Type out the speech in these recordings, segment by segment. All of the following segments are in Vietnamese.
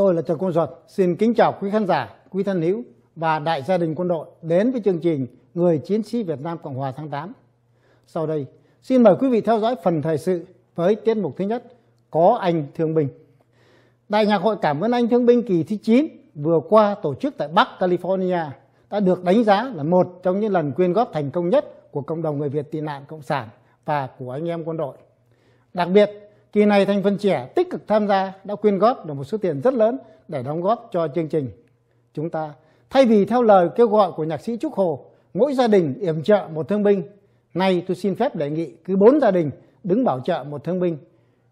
Tôi là Trần Công Duật, xin kính chào quý khán giả, quý thân hữu và đại gia đình quân đội đến với chương trình Người Chiến sĩ Việt Nam Cộng hòa tháng 8. Sau đây, xin mời quý vị theo dõi phần thời sự với tiết mục thứ nhất, Có Anh Thương Binh. Đại nhạc hội Cảm ơn Anh Thương Binh kỳ thứ 9 vừa qua tổ chức tại Bắc California đã được đánh giá là một trong những lần quyên góp thành công nhất của cộng đồng người Việt tị nạn Cộng sản và của anh em quân đội. Đặc biệt, kỳ này thành phần trẻ tích cực tham gia đã quyên góp được một số tiền rất lớn để đóng góp cho chương trình. Chúng ta thay vì theo lời kêu gọi của nhạc sĩ Trúc Hồ, mỗi gia đình yểm trợ một thương binh, nay tôi xin phép đề nghị cứ bốn gia đình đứng bảo trợ một thương binh.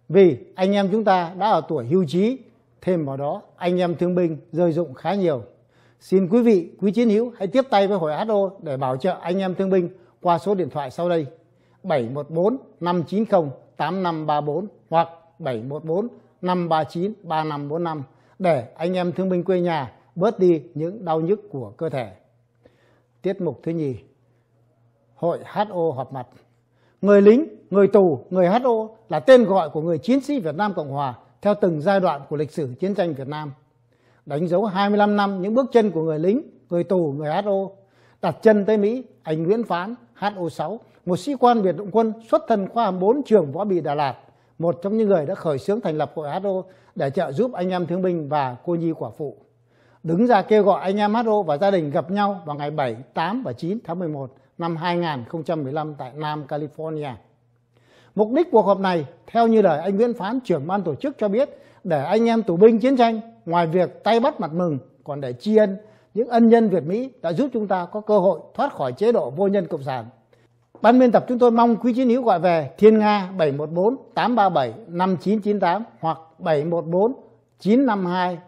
Vì anh em chúng ta đã ở tuổi hưu trí, thêm vào đó anh em thương binh rơi dụng khá nhiều. Xin quý vị, quý chiến hữu hãy tiếp tay với hội HO để bảo trợ anh em thương binh qua số điện thoại sau đây 714 590 8534 hoặc 714 539 3545 để anh em thương binh quê nhà bớt đi những đau nhức của cơ thể. Tiết mục thứ nhì Hội HO họp mặt Người lính, người tù, người HO là tên gọi của người chiến sĩ Việt Nam Cộng Hòa theo từng giai đoạn của lịch sử chiến tranh Việt Nam. Đánh dấu 25 năm những bước chân của người lính, người tù, người HO. Đặt chân tới Mỹ, anh Nguyễn Phán, HO6, một sĩ quan Việt Động quân xuất thân khoa 4 trường võ bị Đà Lạt, một trong những người đã khởi xướng thành lập hội HO để trợ giúp anh em thương binh và cô nhi quả phụ. Đứng ra kêu gọi anh em HO và gia đình gặp nhau vào ngày 7, 8 và 9 tháng 11 năm 2015 tại Nam California. Mục đích cuộc họp này, theo như lời anh Nguyễn Phán, trưởng ban tổ chức cho biết, để anh em tù binh chiến tranh, ngoài việc tay bắt mặt mừng, còn để tri ân những ân nhân Việt Mỹ đã giúp chúng ta có cơ hội thoát khỏi chế độ vô nhân cộng sản. Ban biên tập chúng tôi mong quý chiến hữu gọi về Thiên Nga 714 837 5998 hoặc 714 952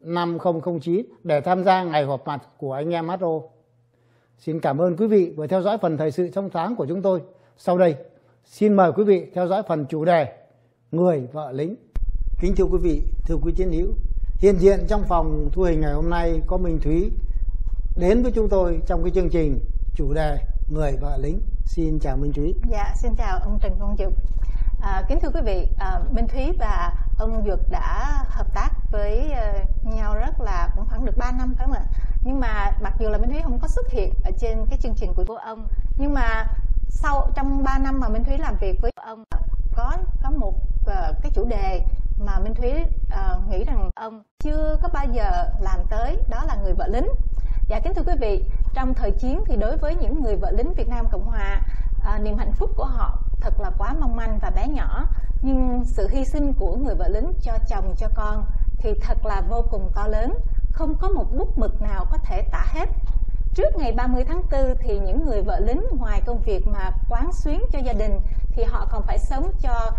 5009 để tham gia ngày họp mặt của anh em HO. Xin cảm ơn quý vị vừa theo dõi phần thời sự trong tháng của chúng tôi. Sau đây, xin mời quý vị theo dõi phần chủ đề Người vợ lính. Kính thưa quý vị, thưa quý chiến hữu, hiện diện trong phòng thu hình ngày hôm nay có Minh Thúy đến với chúng tôi trong cái chương trình chủ đề Người vợ lính. Xin chào Minh Thúy. Dạ, xin chào ông Trần Công Dực. À, kính thưa quý vị, à, Minh Thúy và ông Dược đã hợp tác với uh, nhau rất là cũng khoảng được 3 năm phải không ạ? Nhưng mà mặc dù là Minh Thúy không có xuất hiện ở trên cái chương trình của ông, nhưng mà sau trong 3 năm mà Minh Thúy làm việc với ông có có một uh, cái chủ đề mà Minh Thúy uh, nghĩ rằng ông chưa có bao giờ làm tới đó là người vợ lính. Dạ kính thưa quý vị, trong thời chiến thì đối với những người vợ lính Việt Nam Cộng Hòa, à, niềm hạnh phúc của họ thật là quá mong manh và bé nhỏ. Nhưng sự hy sinh của người vợ lính cho chồng cho con thì thật là vô cùng to lớn, không có một bút mực nào có thể tả hết. Trước ngày 30 tháng 4 thì những người vợ lính ngoài công việc mà quán xuyến cho gia đình thì họ còn phải sống cho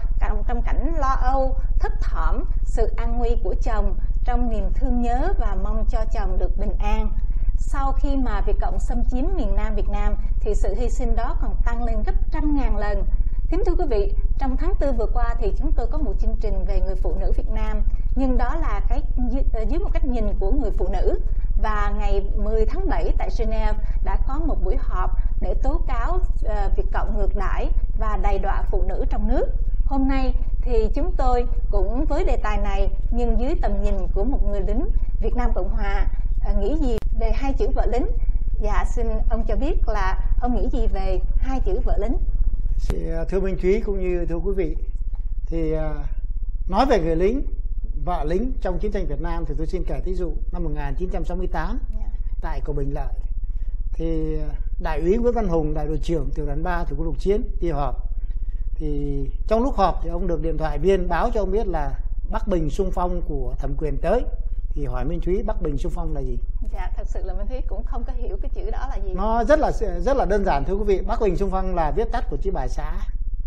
trong cảnh lo âu, thất thỏm, sự an nguy của chồng trong niềm thương nhớ và mong cho chồng được bình an sau khi mà Việt Cộng xâm chiếm miền Nam Việt Nam thì sự hy sinh đó còn tăng lên gấp trăm ngàn lần. Kính thưa quý vị, trong tháng tư vừa qua thì chúng tôi có một chương trình về người phụ nữ Việt Nam, nhưng đó là cái dưới ờ, một cách nhìn của người phụ nữ. Và ngày 10 tháng 7 tại Geneva đã có một buổi họp để tố cáo uh, Việt Cộng ngược đãi và đầy đọa phụ nữ trong nước. Hôm nay thì chúng tôi cũng với đề tài này nhưng dưới tầm nhìn của một người lính Việt Nam Cộng Hòa uh, nghĩ gì về hai chữ vợ lính dạ xin ông cho biết là ông nghĩ gì về hai chữ vợ lính à, thưa minh trí cũng như thưa quý vị thì à, nói về người lính vợ lính trong chiến tranh Việt Nam thì tôi xin kể thí dụ năm 1968 yeah. Dạ. tại cầu Bình Lợi thì à, đại úy Nguyễn Văn Hùng đại đội trưởng tiểu đoàn 3 thủy quân lục chiến đi họp thì trong lúc họp thì ông được điện thoại viên báo cho ông biết là Bắc Bình xung phong của thẩm quyền tới thì hỏi Minh Thúy Bắc Bình xung phong là gì? Dạ, thật sự là Minh Thúy cũng không có hiểu cái chữ đó là gì. Nó rất là rất là đơn giản thưa quý vị. Bắc Bình xung phong là viết tắt của chữ bài xã.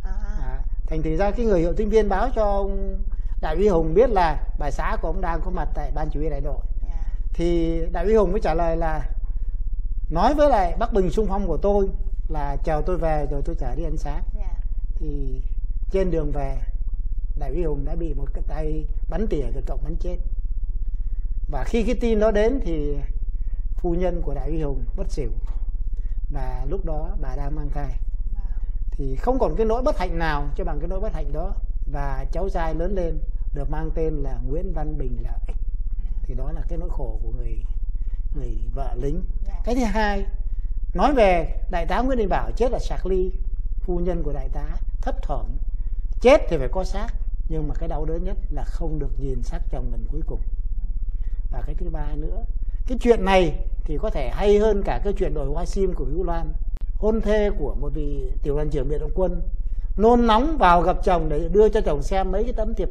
À. À, thành thử ra cái người hiệu tinh viên báo cho ông Đại úy Hùng biết là bài xã của ông đang có mặt tại ban chỉ huy đại đội. Dạ. Thì Đại úy Hùng mới trả lời là nói với lại Bắc Bình xung phong của tôi là chờ tôi về rồi tôi trả đi ăn sáng. Dạ. Thì trên đường về Đại úy Hùng đã bị một cái tay bắn tỉa cái cộng bắn chết và khi cái tin đó đến thì phu nhân của đại uy hùng bất xỉu. Và lúc đó bà đang mang thai. Thì không còn cái nỗi bất hạnh nào cho bằng cái nỗi bất hạnh đó. Và cháu trai lớn lên được mang tên là Nguyễn Văn Bình Lợi thì đó là cái nỗi khổ của người người vợ lính. Cái thứ hai, nói về đại tá Nguyễn Đình Bảo chết ở Sạc Ly. Phu nhân của đại tá thấp thỏm. Chết thì phải có xác, nhưng mà cái đau đớn nhất là không được nhìn xác chồng lần cuối cùng và cái thứ ba nữa cái chuyện này thì có thể hay hơn cả cái chuyện đổi hoa sim của Hữu Loan. Hôn thê của một vị tiểu đoàn trưởng biệt động quân nôn nóng vào gặp chồng để đưa cho chồng xem mấy cái tấm thiệp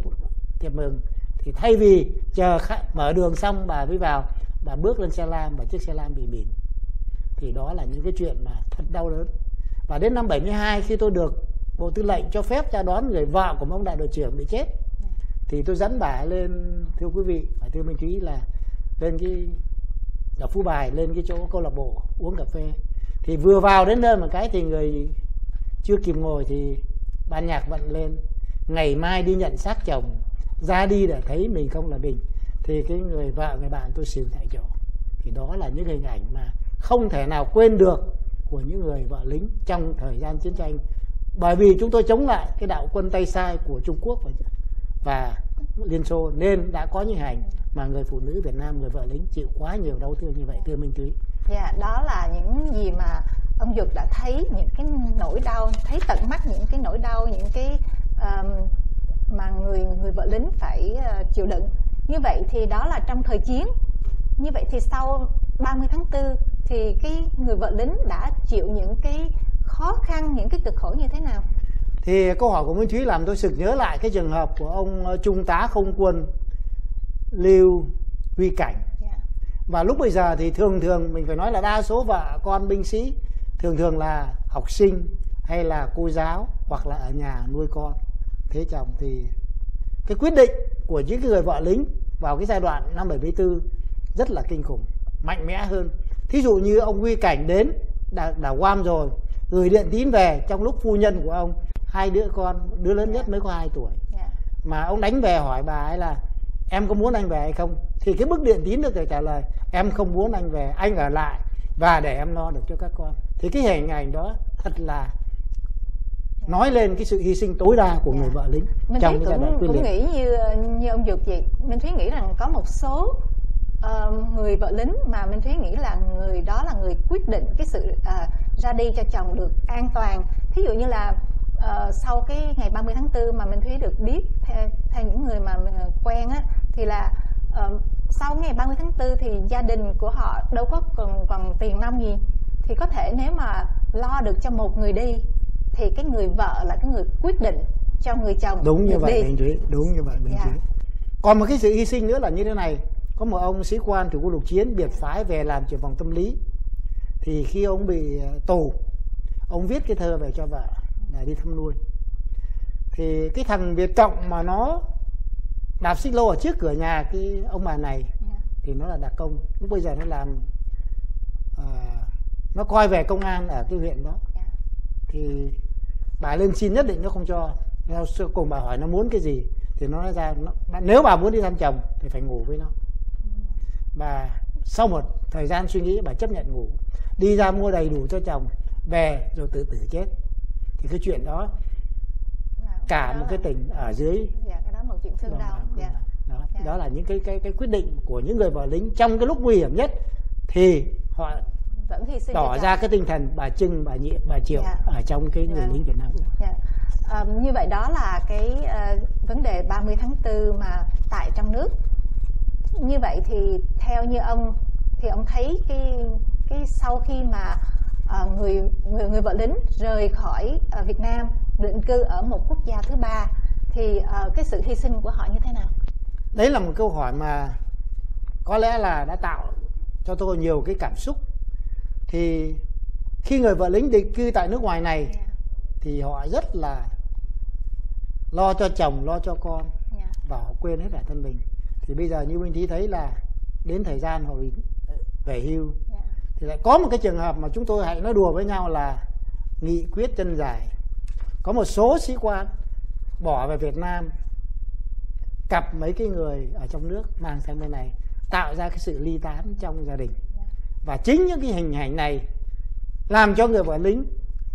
thiệp mừng. Thì thay vì chờ khách, mở đường xong bà mới vào bà bước lên xe lam và chiếc xe lam bị bìm. Thì đó là những cái chuyện mà thật đau đớn. Và đến năm 72 khi tôi được bộ tư lệnh cho phép ra đón người vợ của ông đại đội trưởng bị chết thì tôi dẫn bà lên thưa quý vị và thưa minh trí là lên cái ở phú bài lên cái chỗ câu lạc bộ uống cà phê. Thì vừa vào đến nơi một cái thì người chưa kịp ngồi thì ban nhạc vận lên. Ngày mai đi nhận xác chồng ra đi để thấy mình không là mình. Thì cái người vợ người bạn tôi xỉu tại chỗ. Thì đó là những hình ảnh mà không thể nào quên được của những người vợ lính trong thời gian chiến tranh. Bởi vì chúng tôi chống lại cái đạo quân tay sai của Trung Quốc và, và Liên Xô nên đã có những hành mà người phụ nữ Việt Nam người vợ lính chịu quá nhiều đau thương như vậy thưa Minh Thúy Dạ, đó là những gì mà ông Dược đã thấy những cái nỗi đau, thấy tận mắt những cái nỗi đau, những cái um, mà người người vợ lính phải uh, chịu đựng. Như vậy thì đó là trong thời chiến. Như vậy thì sau 30 tháng 4 thì cái người vợ lính đã chịu những cái khó khăn, những cái cực khổ như thế nào? Thì câu hỏi của Minh Thúy làm tôi sực nhớ lại cái trường hợp của ông ờ, trung tá không quân Lưu Huy Cảnh. Dạ. và lúc bây giờ thì thường thường mình phải nói là đa số vợ con binh sĩ thường thường là học sinh hay là cô giáo hoặc là ở nhà nuôi con. Thế chồng thì cái quyết định của những người vợ lính vào cái giai đoạn năm 74 rất là kinh khủng mạnh mẽ hơn. Thí dụ như ông Huy Cảnh đến đảo, đảo Guam rồi gửi điện tín về trong lúc phu nhân của ông hai đứa con đứa lớn nhất mới có 2 tuổi Dạ. mà ông đánh về hỏi bà ấy là em có muốn anh về hay không thì cái bức điện tín được để trả lời em không muốn anh về anh ở lại và để em lo được cho các con thì cái hình ảnh đó thật là nói lên cái sự hy sinh tối đa của người vợ lính Minh trong Thúy cái giai đoạn quyết nghĩ như như ông Dược vậy. Minh Thúy nghĩ rằng có một số ờ, người vợ lính mà Minh Thúy nghĩ là người đó là người quyết định cái sự ờ, ra đi cho chồng được an toàn. Thí dụ như là ờ, sau cái ngày 30 tháng 4 mà Minh Thúy được biết theo, theo những người mà mình quen á thì là ờ, sau ngày 30 tháng 4 thì gia đình của họ đâu có còn còn tiền nong gì. Thì có thể nếu mà lo được cho một người đi thì cái người vợ là cái người quyết định cho người chồng đúng như vậy đi. Bình Thúy đúng như vậy Bình Dạ. Thúy còn một cái sự hy sinh nữa là như thế này. Có một ông sĩ quan thủ quân lục chiến biệt phái về làm trưởng phòng tâm lý. Thì khi ông bị ờ, tù ông viết cái thơ về cho vợ là đi thăm nuôi. Thì cái thằng Việt Cộng mà nó đạp xích lô ở trước cửa nhà cái ông bà này Dạ. thì nó là đặc công. Lúc bây giờ nó làm ờ, nó coi về công an ở cái huyện đó. Dạ. thì bà lên xin nhất định nó không cho. Theo cùng bà hỏi nó muốn cái gì thì nó nói ra nó, nếu bà muốn đi thăm chồng thì phải ngủ với nó. Và sau một thời gian suy nghĩ bà chấp nhận ngủ. Đi ra mua đầy đủ cho chồng về rồi tự tử chết thì cái chuyện đó cả đó một cái tỉnh ở dưới dạ cái đó một chuyện thương đồng đau bào dạ đó, Dạ. đó là những cái cái cái quyết định của những người vợ lính trong cái lúc nguy hiểm nhất thì họ vẫn hy sinh tỏ ra cái tinh thần bà Trưng bà Nhiệm bà Triệu Dạ. ở trong cái người Dạ. lính Việt Nam Dạ. Ờ, như vậy đó là cái ờ, vấn đề 30 tháng 4 mà tại trong nước như vậy thì theo như ông thì ông thấy cái cái sau khi mà ờ, người người người vợ lính rời khỏi ờ, Việt Nam định cư ở một quốc gia thứ ba thì ờ, cái sự hy sinh của họ như thế nào? đấy là một câu hỏi mà có lẽ là đã tạo cho tôi nhiều cái cảm xúc thì khi người vợ lính định cư tại nước ngoài này Dạ. thì họ rất là lo cho chồng lo cho con Dạ. và họ quên hết bản thân mình thì bây giờ như minh thí thấy là đến thời gian họ về hưu thì lại có một cái trường hợp mà chúng tôi hãy nói đùa với nhau là nghị quyết chân dài. Có một số sĩ quan bỏ về Việt Nam, cặp mấy cái người ở trong nước mang sang bên này, tạo ra cái sự ly tán trong gia đình. Và chính những cái hình ảnh này làm cho người vợ lính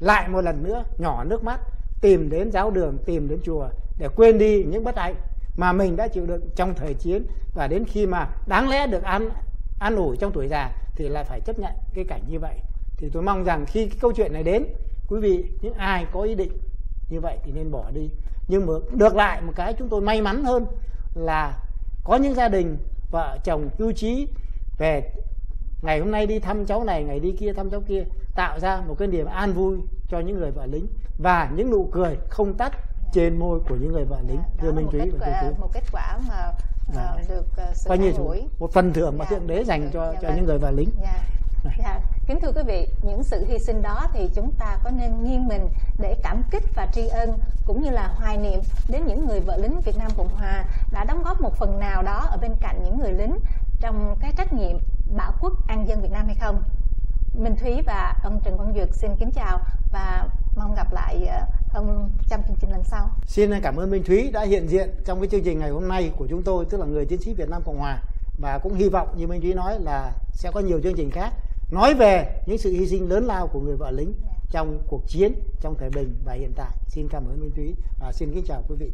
lại một lần nữa nhỏ nước mắt, tìm đến giáo đường, tìm đến chùa để quên đi những bất hạnh mà mình đã chịu đựng trong thời chiến và đến khi mà đáng lẽ được an an ủi trong tuổi già thì lại phải chấp nhận cái cảnh như vậy. Thì tôi mong rằng khi cái câu chuyện này đến quý vị những ai có ý định như vậy thì nên bỏ đi. Nhưng mà được lại một cái chúng tôi may mắn hơn là có những gia đình vợ chồng ưu trí về ngày hôm nay đi thăm cháu này ngày đi kia thăm cháu kia tạo ra một cái niềm an vui cho những người vợ lính và những nụ cười không tắt trên môi của những người vợ lính. Thưa minh một thúy kết và thưa quả, một kết quả mà Uh, được uh, sự coi như ủi một phần thưởng mà Dạ. thượng đế dành cho Dạ cho vâng. những người vợ lính Dạ. Dạ. Kính thưa quý vị, những sự hy sinh đó thì chúng ta có nên nghiêng mình để cảm kích và tri ân cũng như là hoài niệm đến những người vợ lính Việt Nam Cộng Hòa đã đóng góp một phần nào đó ở bên cạnh những người lính trong cái trách nhiệm bảo quốc an dân Việt Nam hay không? Minh Thúy và ông Trần Quang Dược xin kính chào và mong gặp lại ờ, ông trong chương trình lần sau. Xin cảm ơn Minh Thúy đã hiện diện trong cái chương trình ngày hôm nay của chúng tôi, tức là người chiến sĩ Việt Nam Cộng Hòa và cũng hy vọng, như Minh Thúy nói, là sẽ có nhiều chương trình khác nói về những sự hy sinh lớn lao của người vợ lính trong cuộc chiến, trong thời bình và hiện tại. Xin cảm ơn Minh Thúy, và xin kính chào quý vị.